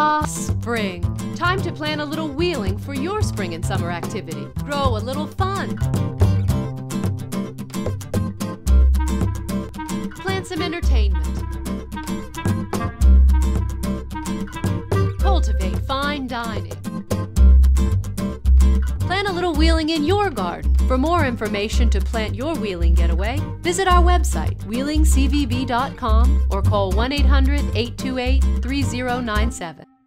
Ah, spring. Time to plan a little wheeling for your spring and summer activity. Grow a little fun. Plan some entertainment. Cultivate fine dining. Little wheeling in your garden. For more information to plant your wheeling getaway, visit our website, wheelingcvb.com, or call 1 800 828 3097.